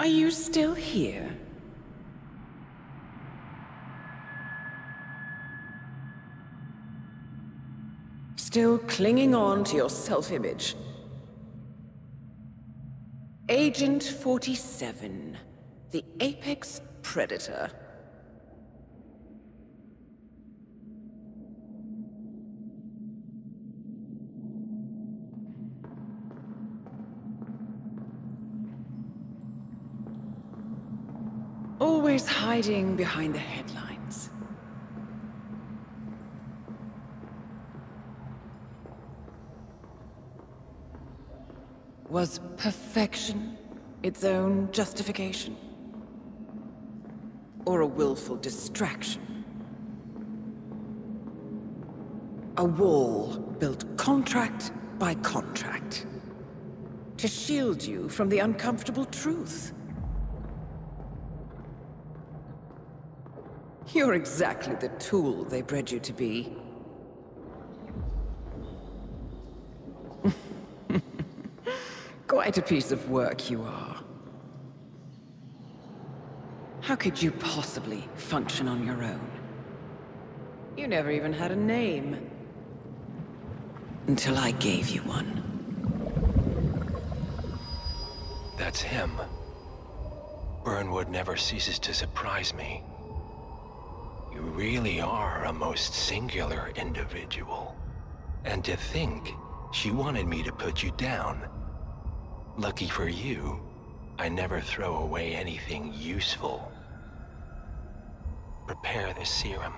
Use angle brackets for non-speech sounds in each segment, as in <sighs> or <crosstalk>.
Are you still here? Still clinging on to your self-image. Agent 47, the Apex Predator. Hiding behind the headlines. Was perfection its own justification? Or a willful distraction? A wall built contract by contract. To shield you from the uncomfortable truth. You're exactly the tool they bred you to be. <laughs> Quite a piece of work you are. How could you possibly function on your own? You never even had a name. Until I gave you one. That's him. Burnwood never ceases to surprise me. You really are a most singular individual. And to think, she wanted me to put you down. Lucky for you, I never throw away anything useful. Prepare the serum.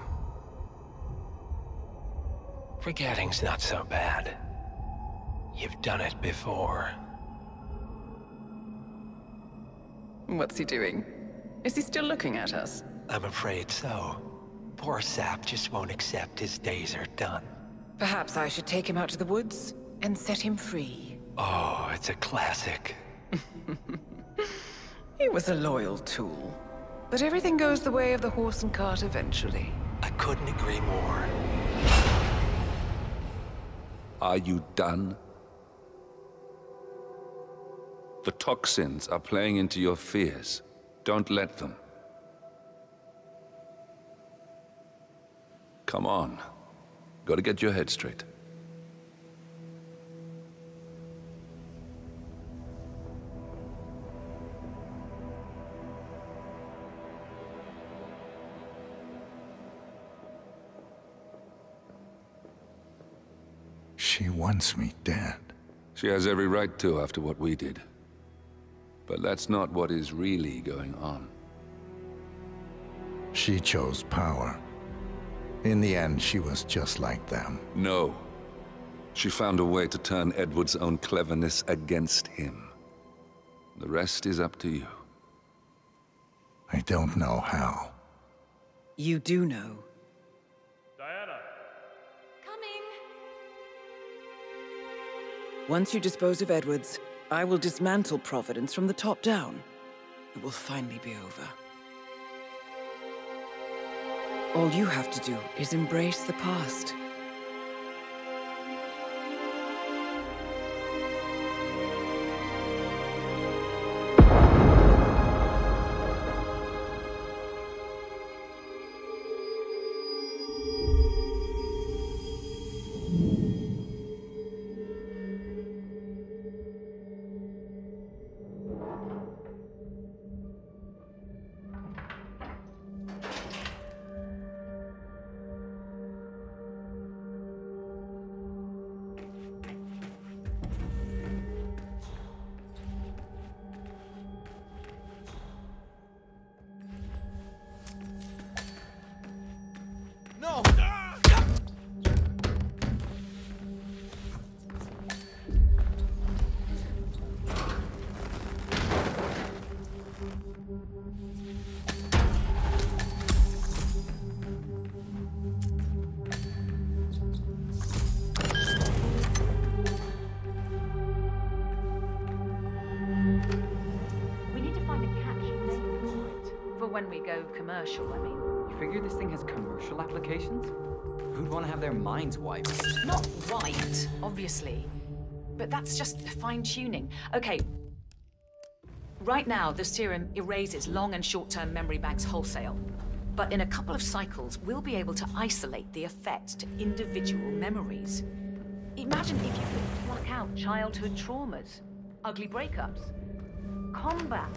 Forgetting's not so bad. You've done it before. What's he doing? Is he still looking at us? I'm afraid so. Poor Sap just won't accept his days are done. Perhaps I should take him out to the woods and set him free. Oh, it's a classic. <laughs> he was a loyal tool. But everything goes the way of the horse and cart eventually. I couldn't agree more. Are you done? The toxins are playing into your fears. Don't let them. Come on. Gotta get your head straight. She wants me dead. She has every right to after what we did. But that's not what is really going on. She chose power. In the end, she was just like them. No. She found a way to turn Edward's own cleverness against him. The rest is up to you. I don't know how. You do know. Diana! Coming! Once you dispose of Edwards, I will dismantle Providence from the top down. It will finally be over. All you have to do is embrace the past. When we go commercial, I mean. You figure this thing has commercial applications? Who'd want to have their minds wiped? Not wiped, obviously. But that's just fine tuning. Okay. Right now, the serum erases long and short-term memory banks wholesale. But in a couple of cycles, we'll be able to isolate the effect to individual memories. Imagine if you could pluck out childhood traumas, ugly breakups, combat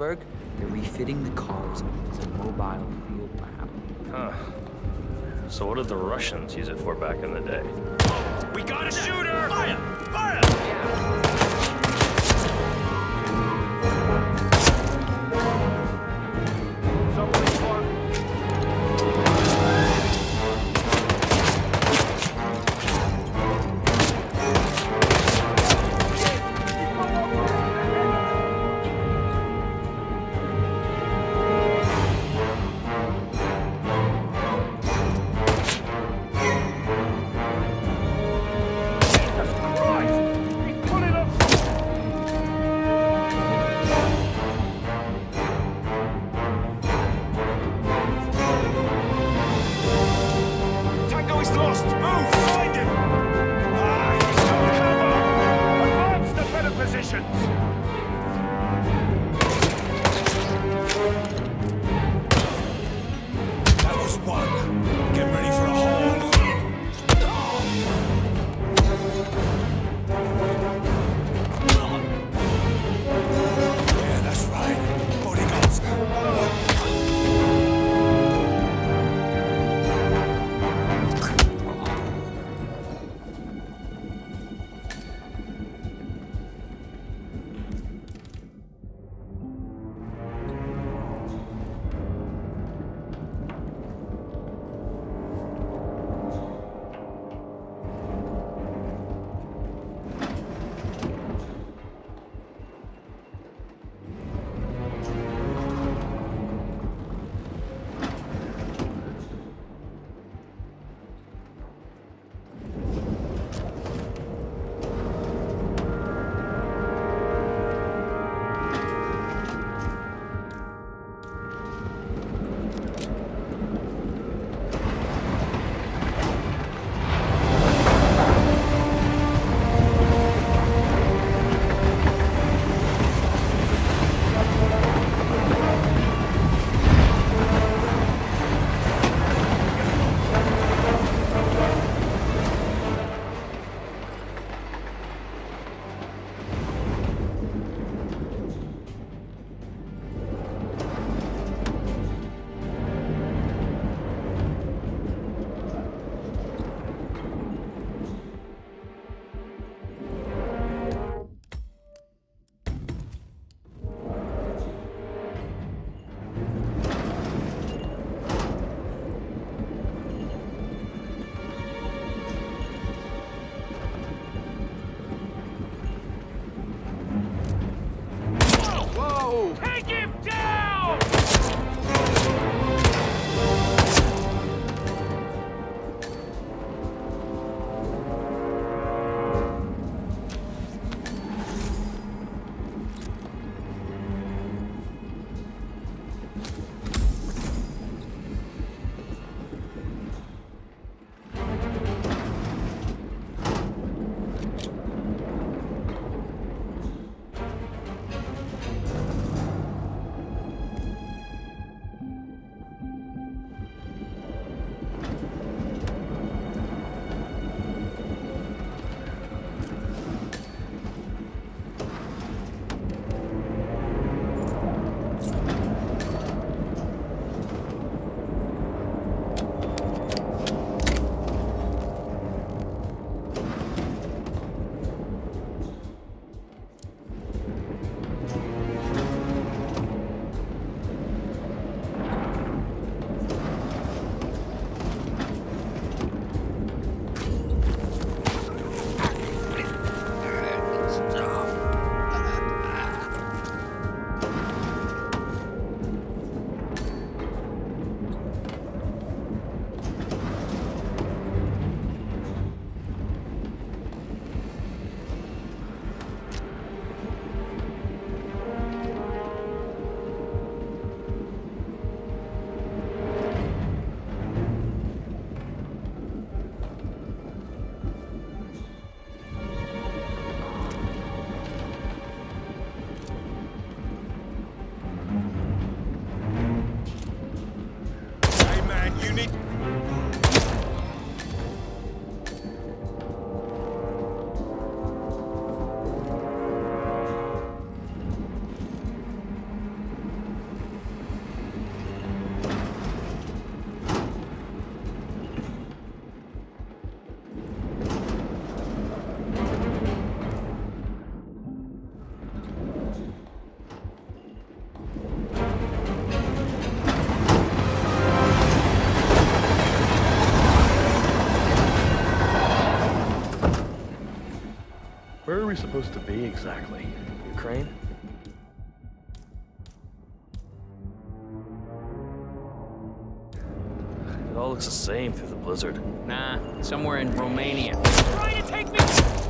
in Johannesburg, they're refitting the cars as a mobile field lab. Huh. So what did the Russians use it for back in the day? We got a shooter! Fire! Fire! Where are we supposed to be exactly? Ukraine? It all looks the same through the blizzard. Nah, somewhere in Romania. Trying to take me.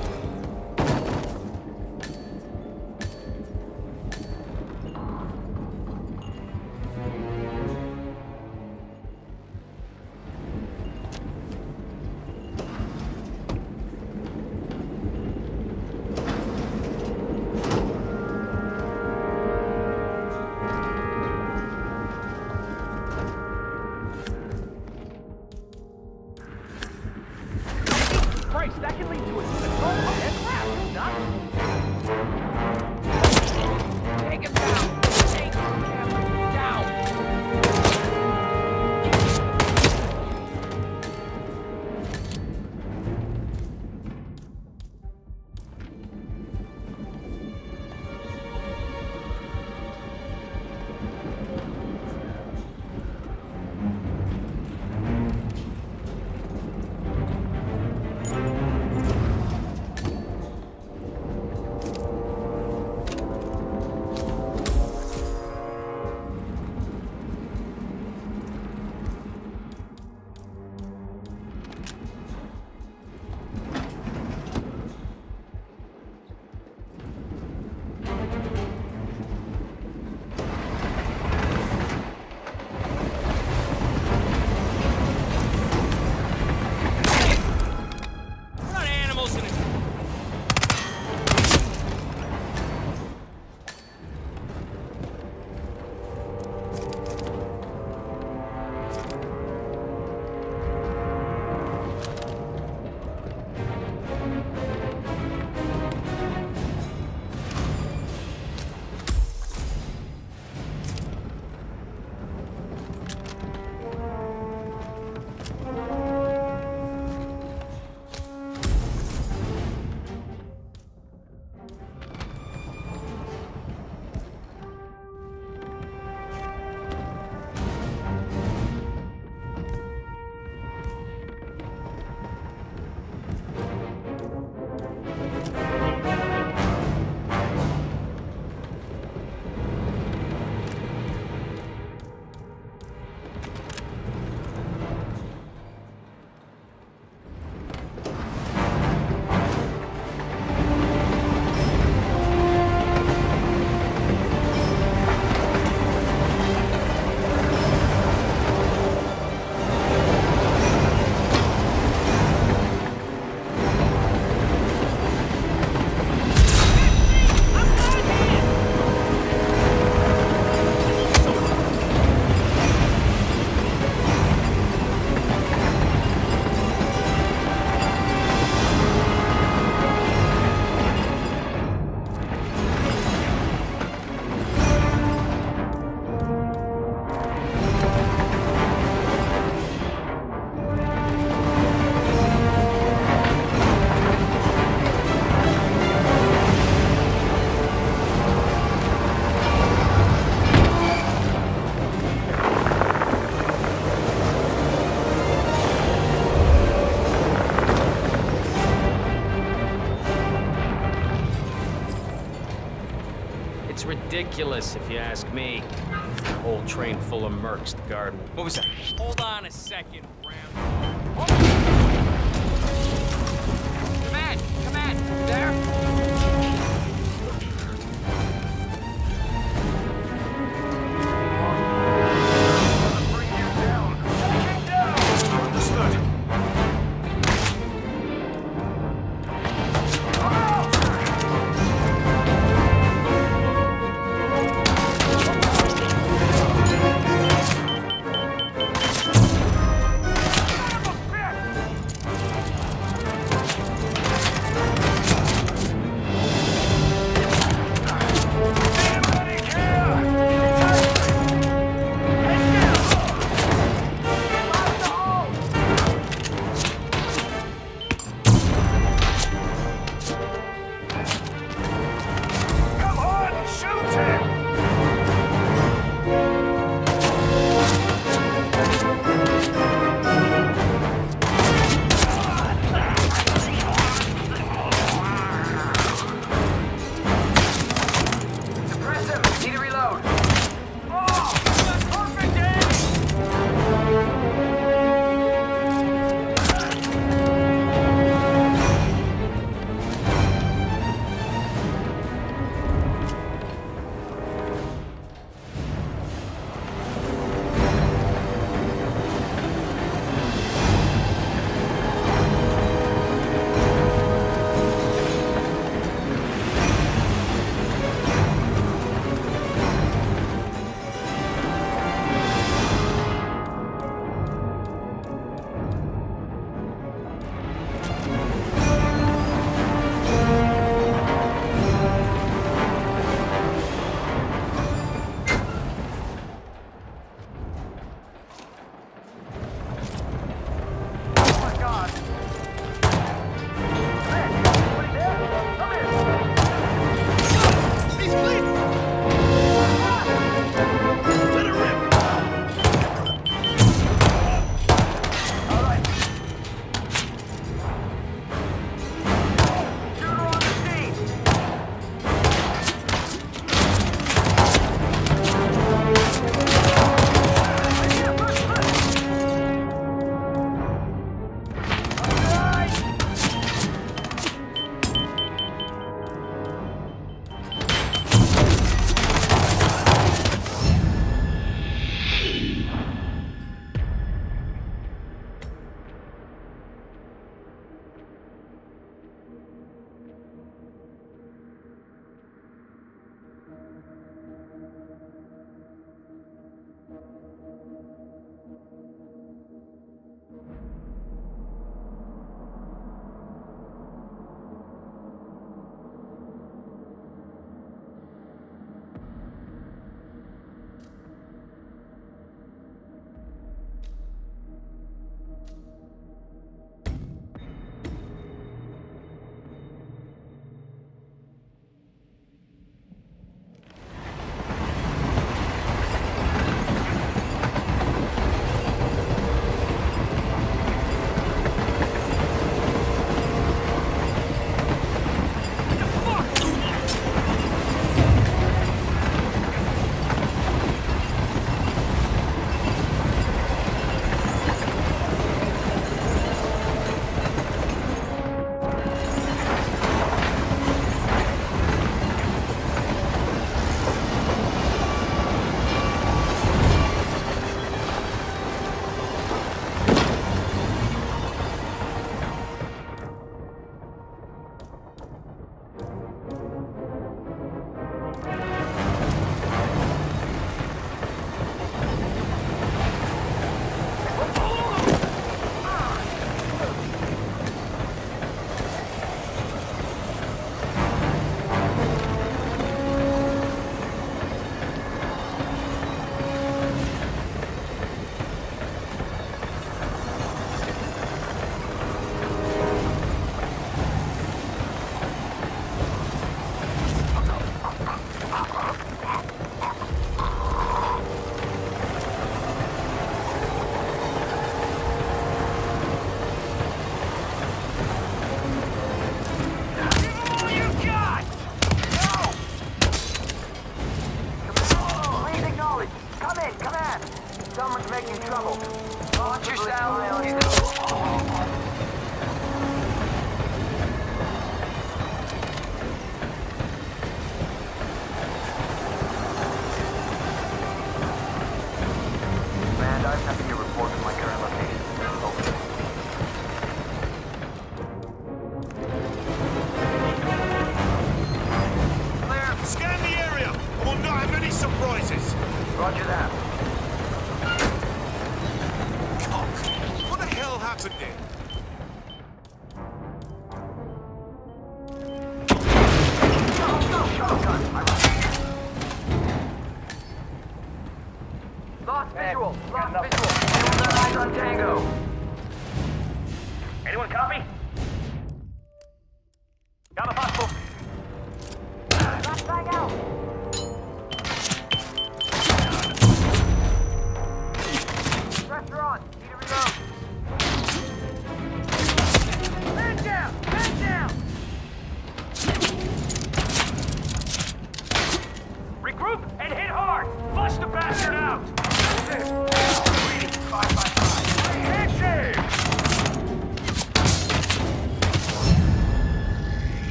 Ridiculous, if you ask me. A whole train full of mercs to guard. What was that? Hold on a second, Ram.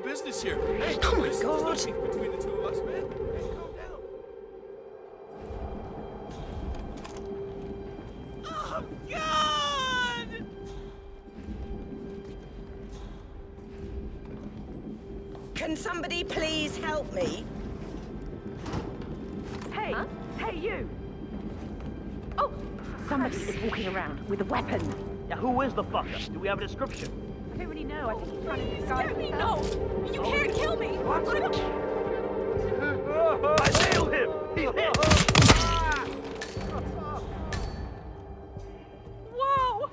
Own business here. Hey, Oh my there's- there's no God. beef between the two of us, man. Hey, calm down. Oh, God! Can somebody please help me? Hey! Hey, you! Oh! Somebody is walking around with a weapon. Now, who is the fucker? Do we have a description? I don't really know. I think he's trying to disguise me, himself. no! You can't kill me! I'm... I nailed him! He's hit! Whoa!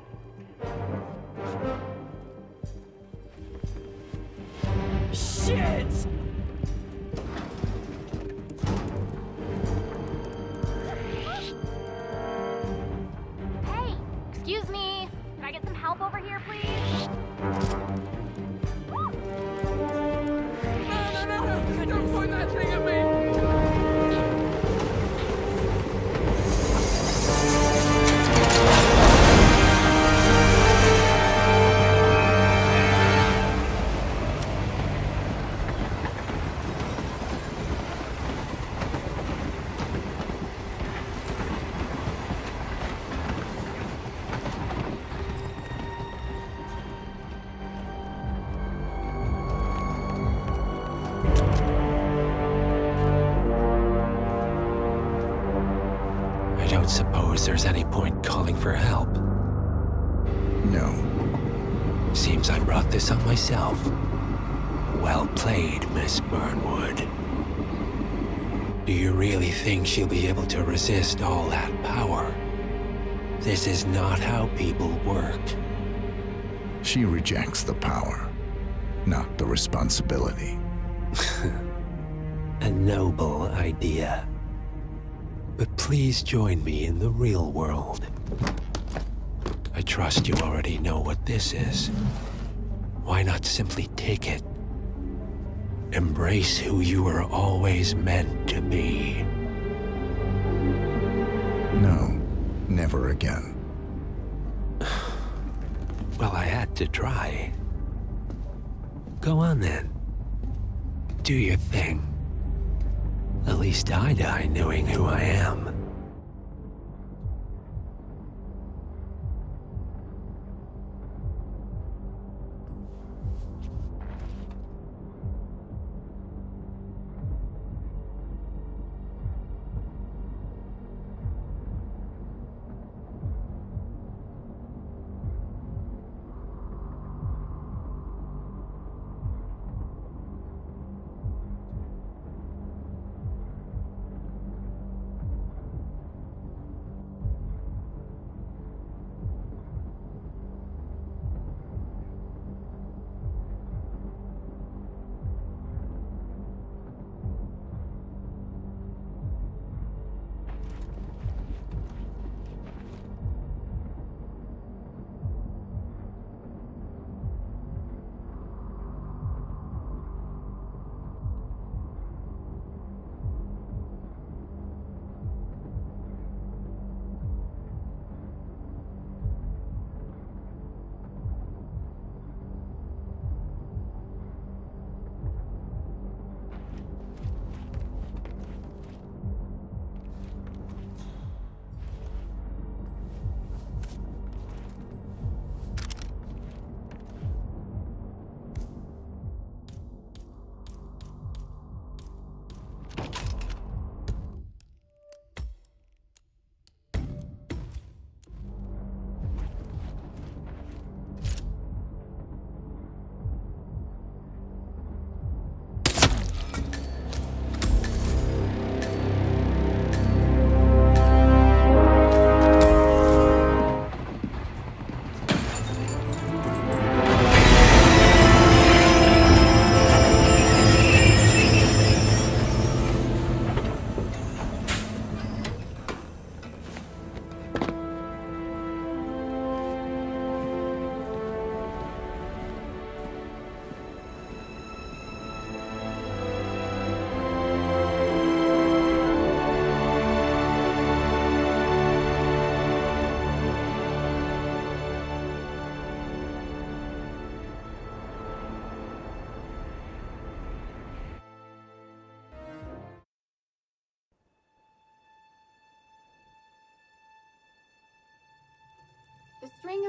Shit! She'll be able to resist all that power? This is not how people work. She rejects the power, not the responsibility. <laughs> A noble idea. But please join me in the real world. I trust you already know what this is. Why not simply take it? Embrace who you were always meant to be. No, never again. <sighs> Well, I had to try. Go on then. Do your thing. At least I die knowing who I am.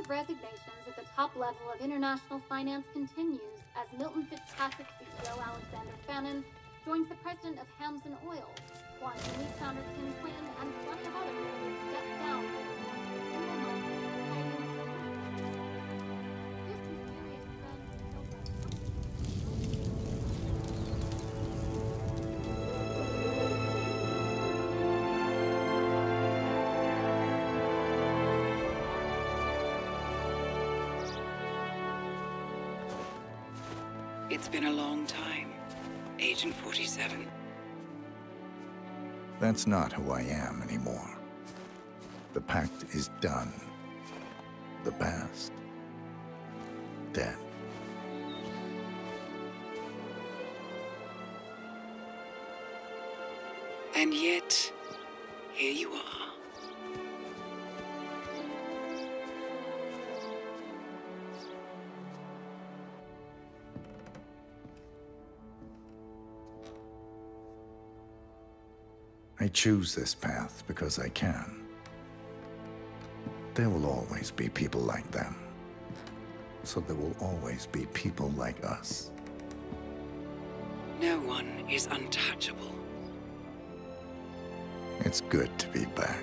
Resignations at the top level of international finance continues as Milton Fitzpatrick CEO Alexander Fannin joins the president of Hamson Oil, Leap founder Tim Quinn, and plenty of others It's been a long time. Agent 47. That's not who I am anymore. The pact is done. The past. Dead. And yet, here you are. I choose this path because I can. There will always be people like them. So there will always be people like us. No one is untouchable. It's good to be back.